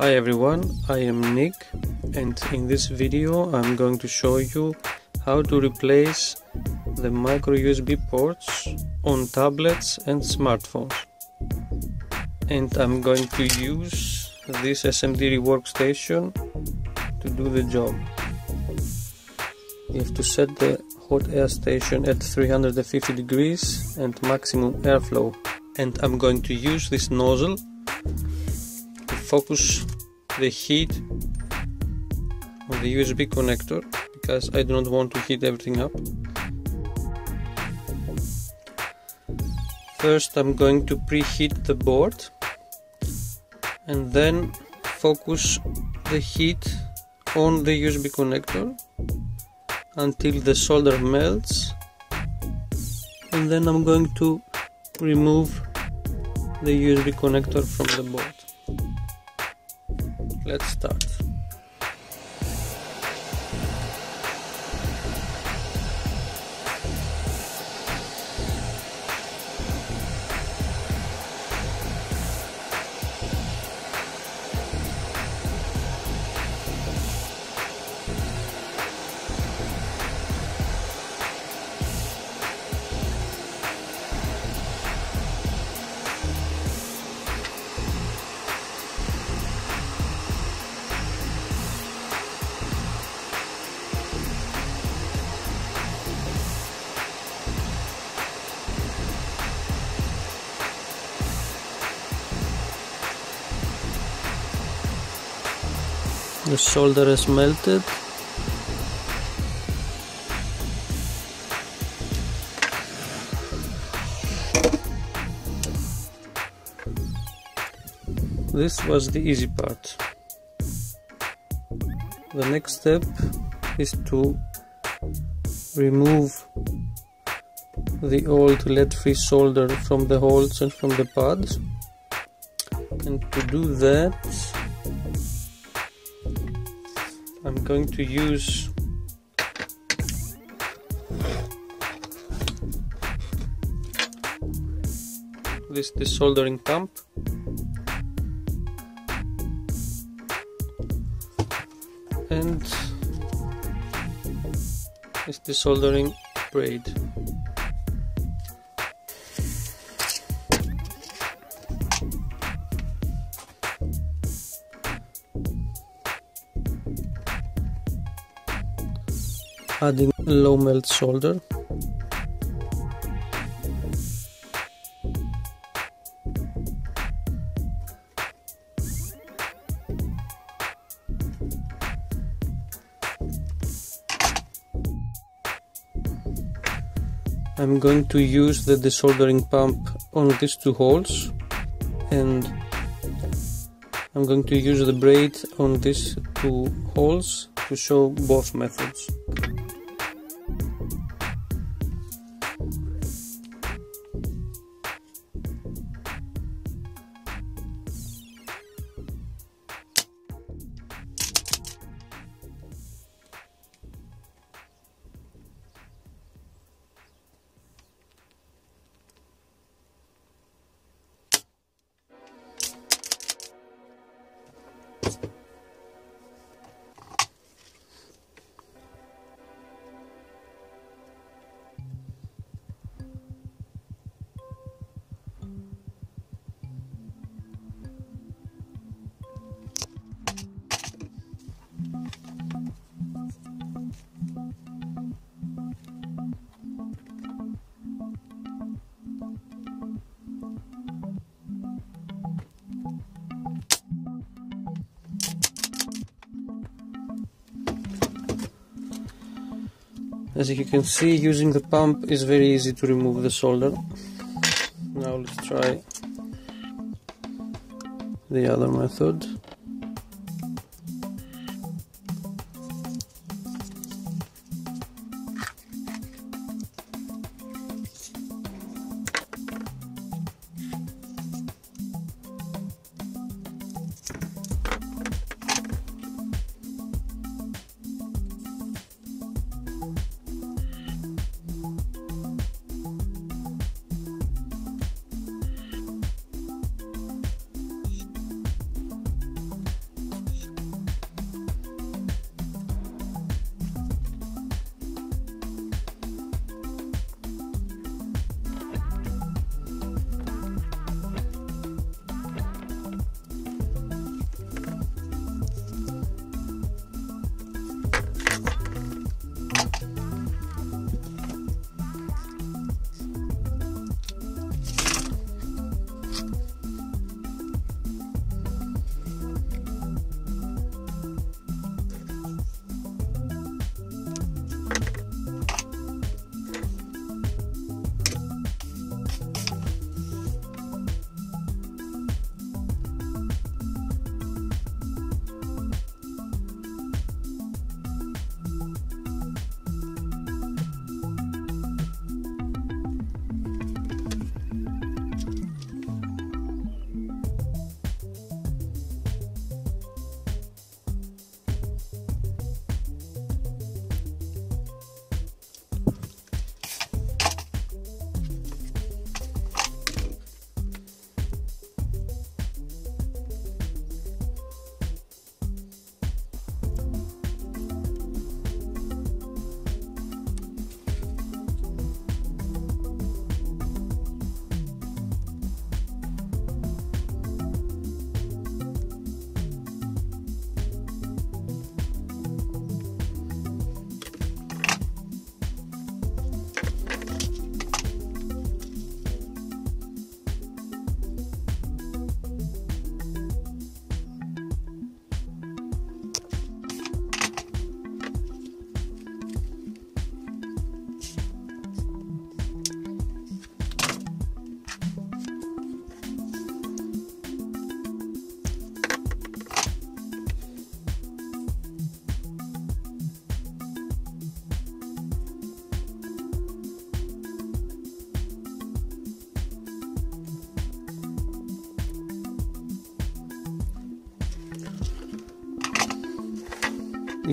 Hi everyone, I am Nik and in this video I'm going to show you how to replace the micro USB ports on tablets and smartphones. And I'm going to use this SMD workstation to do the job. You have to set the hot air station at 350 degrees and maximum airflow and I'm going to use this nozzle focus the heat on the USB connector because I do not want to heat everything up. First I'm going to preheat the board and then focus the heat on the USB connector until the solder melts and then I'm going to remove the USB connector from the board let's start the solder is melted. This was the easy part. The next step is to remove the old lead-free solder from the holes and from the pads. And to do that going to use this desoldering pump. And this desoldering braid adding low melt solder I'm going to use the desoldering pump on these two holes and I'm going to use the braid on these two holes to show both methods. As you can see, using the pump is very easy to remove the solder. Now let's try the other method.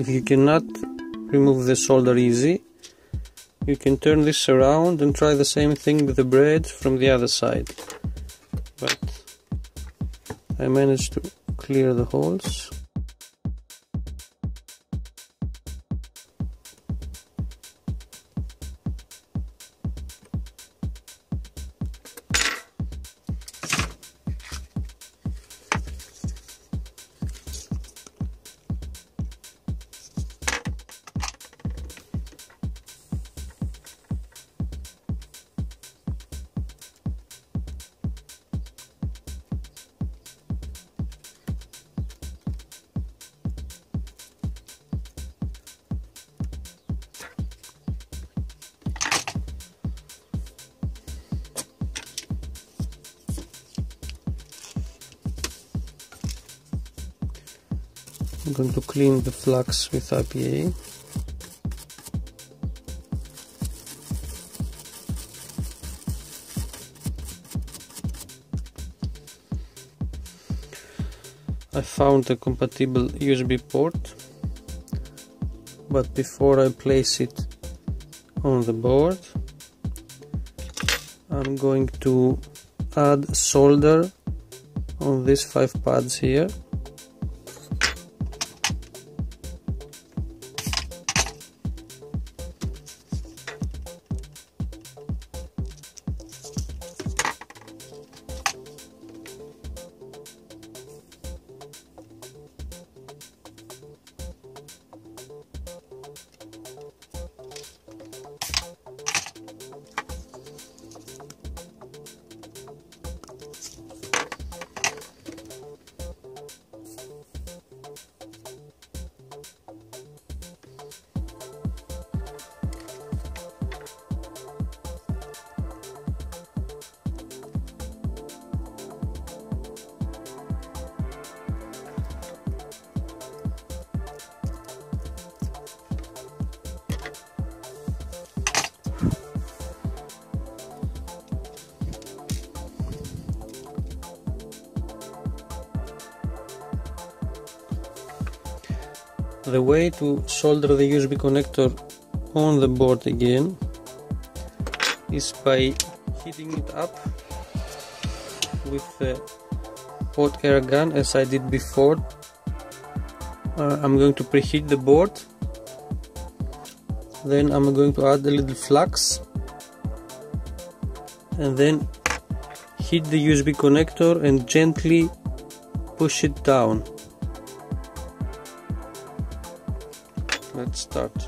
If you cannot remove the solder easy you can turn this around and try the same thing with the bread from the other side. But I managed to clear the holes I'm going to clean the flux with IPA. I found a compatible USB port but before I place it on the board I'm going to add solder on these five pads here the way to solder the USB connector on the board again is by heating it up with a hot air gun as I did before. Uh, I'm going to preheat the board. Then I'm going to add a little flux. And then hit the USB connector and gently push it down start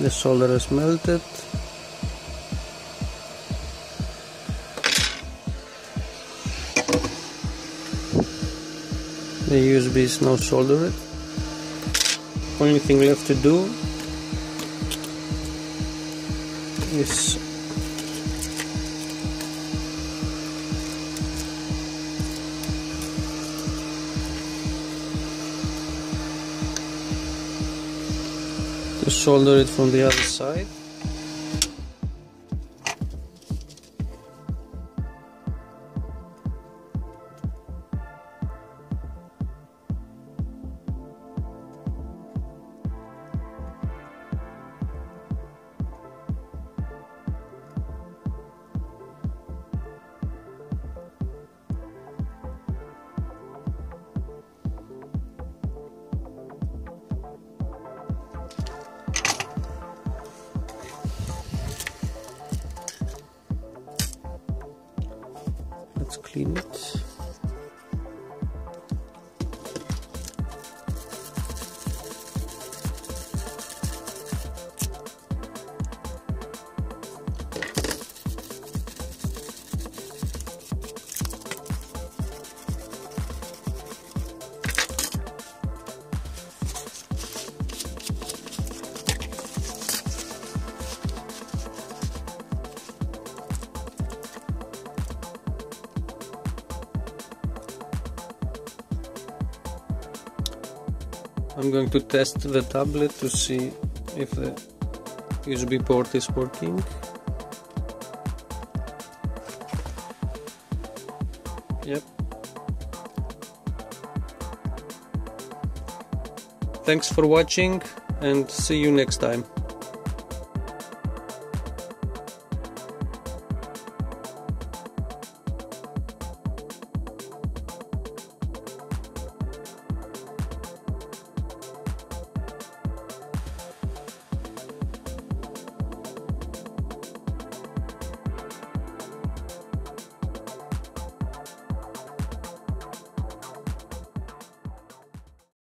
the solder is melted. The USB is now soldered. Only thing left to do to solder it from the other side I'm going to test the tablet to see if the USB port is working. Yep. Thanks for watching and see you next time